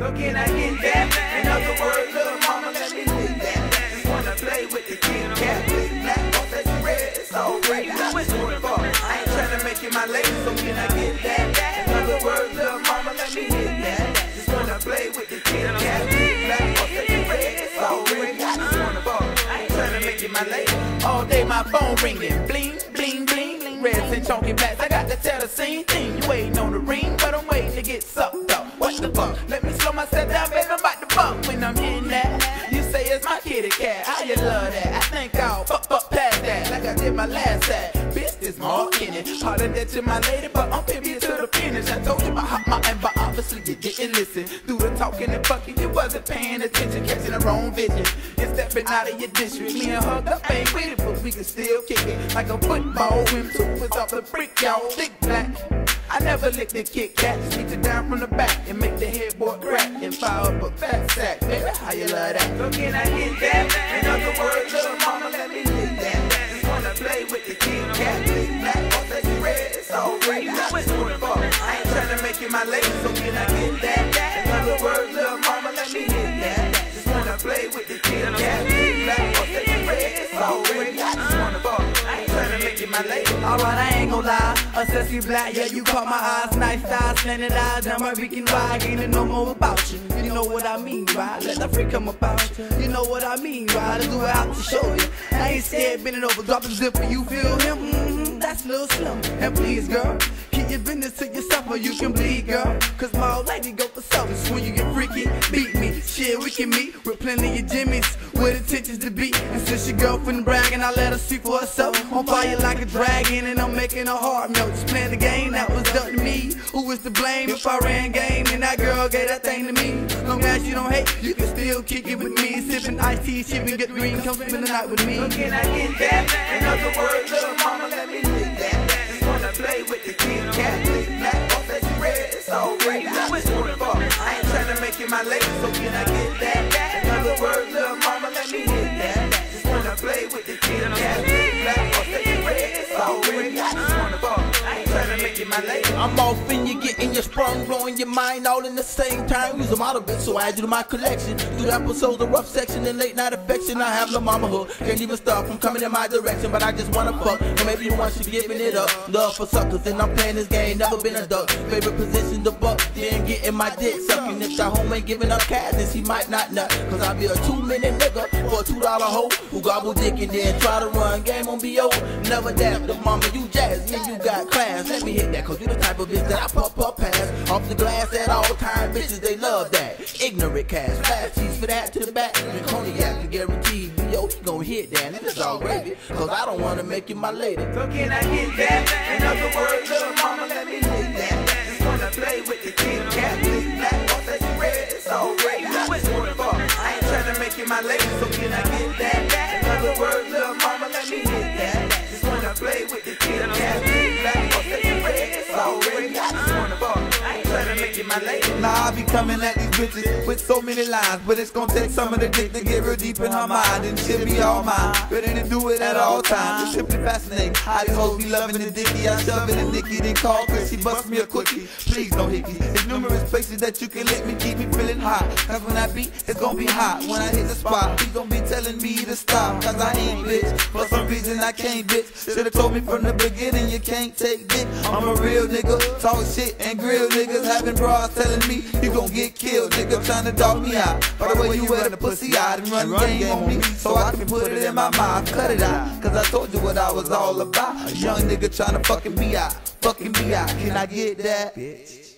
So can I get that? In other words, little mama, let me live that. Just wanna play with the Kit Kat. Big black, both that's red, it's all great. I just wanna fuck. I ain't tryna make you my lady, so can I get that? In other words, little mama, let me hit that. Just wanna play with the Kit Kat. Big black, both that's red, it's all great. I just wanna fuck. I ain't tryna make you my lady. All day my phone ringing, bling, bling, bling. Reds and chunky blacks, I got to tell the same thing. You waiting on the ring, but I'm waiting to get sucked up. What the fuck? It. Harder that to my lady, but I'm pimpy to the finish. I told you my hot but obviously you didn't listen. Through the talking and fucking, you wasn't paying attention, catching the wrong vision. You're stepping out of your district. Me and her up ain't with it, but we can still kick it like a football. When two was off the brick, y'all. Thick black. I never lick the Kit Kat, beat it down from the back and make the headboard crack and fire up a fat sack. Baby, how you love that? So can I get that? In other words, little mama, my lady, so can I get that? In other words, little mama, let me hit that. Just wanna play with the Kat, big black, both that's red, it's all great. I just wanna fuck. I ain't tryna make you my lady. Alright, I ain't gon' lie. A sexy black, yeah, you caught my eyes. Nice style, standing eyes. Damn, I can ride. Ain't no more about you. You know what I mean, right? Let the freak come about you. You know what I mean, right? Let's do it out to show you. I ain't scared, bending over, dropping zipper. You feel him? Mm-hmm, that's Lil Slim. And please, girl, your business to yourself or you can bleed, girl. Cause my old lady go for service when you get freaky. Beat me, shit, we can meet with plenty of jimmies with intentions to beat. And since your girlfriend bragging, I let her see for herself. On fire like a dragon, and I'm making her heart melt. Just playing the game that was done to me. Who is to blame if I ran game and that girl gave that thing to me? Long as you don't hate, you can still kick it with me. Sipping iced tea, shipping good green, come spend the night with me. Can I get that? In other words, little mama, let me live that. Play with the Kit Kat, big black, both that's red, it's all great. I just wanna fuck. I ain't tryna make you my lady, so can I get that? In other words, little mama, let me hit that. I'm off and you're getting your sprung, blowing your mind all in the same time. Use a model bit, so I add you to my collection. Through episodes of rough section and late night affection, I have the mama hook. Can't even stop from coming in my direction, but I just wanna fuck. Maybe you want you giving it up. Love for suckers, and I'm playing this game, never been a duck. Favorite position, the buck, then getting my dick sucking. If the home ain't giving up cash, then she might not nut. Cause I be a two minute nigga for a two dollar hoe who gobble dick and then try to run game on BO. Never dap the mama, you jazz, and you got class. Let me hit that, cause you the type of bitch that I pop up past. Off the glass at all time, bitches, they love that. Ignorant cash, flash cheese for that to the back. And cognac, you guaranteed, BO, he gon' hit that. And it's all gravy, cause I don't wanna make you my lady. So can I get that? In other words, little mama, let me live that. Just wanna play with the Kit Kat, black, both that's red, it's all great. I just wanna. I ain't tryna make you my lady, Nah, I be coming at these bitches with so many lines, but it's gonna take some of the dick to get real deep in her mind, and she'll be all mine. Ready to do it at all times. It's simply fascinating how these hoes be loving the dicky. I shove it in Nikki, then call cause she bust me a cookie. Please no hickey. There's numerous places that you can let me keep me feeling hot. Cause when I beat, it's gonna be hot. When I hit the spot, he gon' be telling me to stop. Cause I ain't bitch. For some reason I can't bitch. Should've told me from the beginning you can't take dick. I'm a real nigga. Talk shit and grill niggas. Having telling me you gon' get killed. Nigga trying to dog me out. By the way you wear the pussy out and run game on me. So I can put it in my mouth. Cut it out. Cause I told you what I was all about. A young nigga trying to fucking me out. Fucking me out. Can I get that? Bitch.